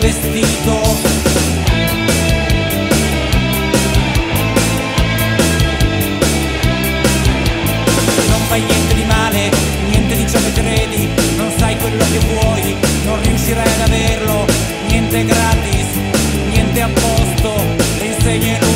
vestito Non fai niente di male, niente di ciò che credi, non sai quello che vuoi, non riuscirai ad averlo, niente gratis, niente a posto, insegnerò.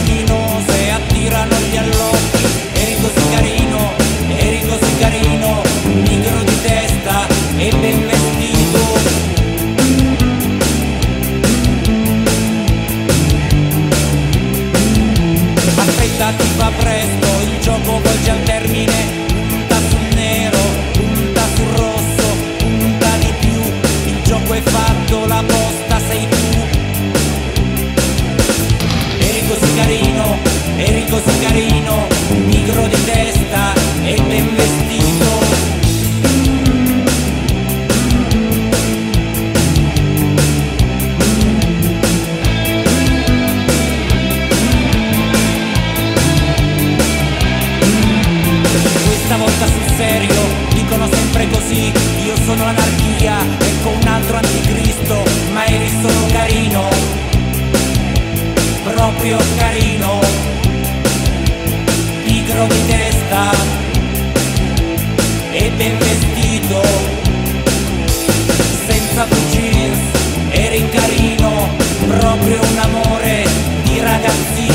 Sì, io sono l'anarchia Ecco un altro anticristo, ma eri solo carino. Proprio carino. Pigro di testa E ben vestito. Senza blue jeans, eri carino Proprio un amore di ragazzino